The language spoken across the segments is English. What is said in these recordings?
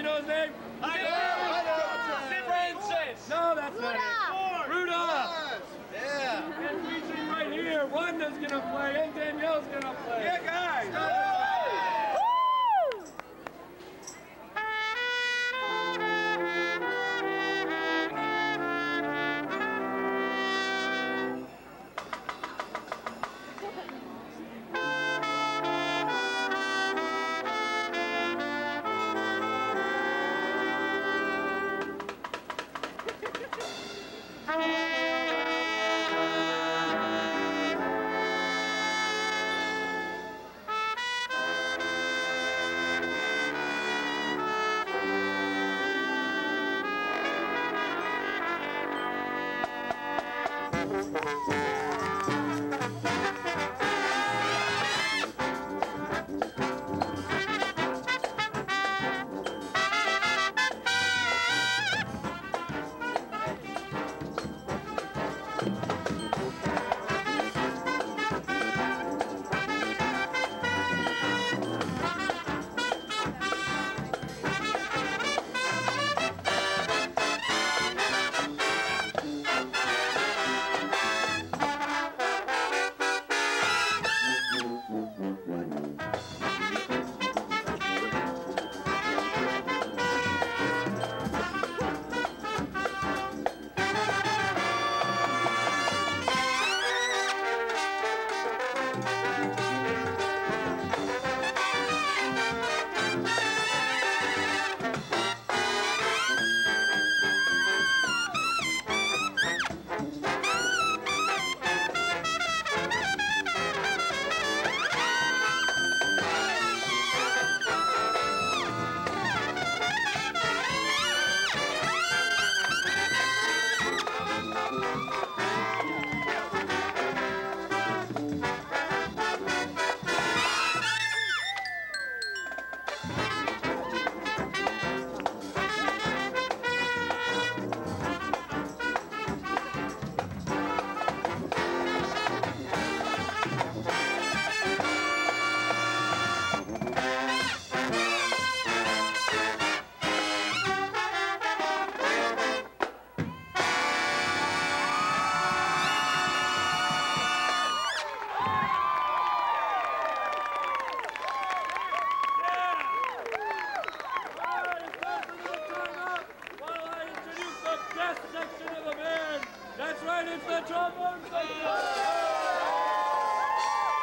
you know his name? I know. I know. St. Francis. No, that's Rudolph. not it. Rudolph. Yeah. And featuring right here, Rhonda's going to play and Danielle's going to play. Yeah, guys.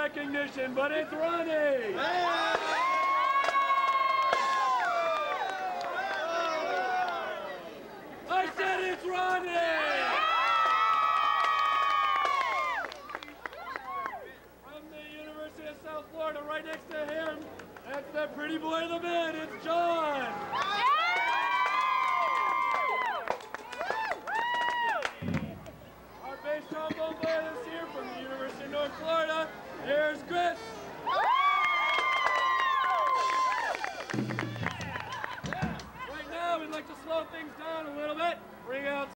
recognition, but it's Ronnie! I said it's Ronnie! From the University of South Florida, right next to him, that's the pretty boy of the band, it's John! Right now, we'd like to slow things down a little bit. Bring out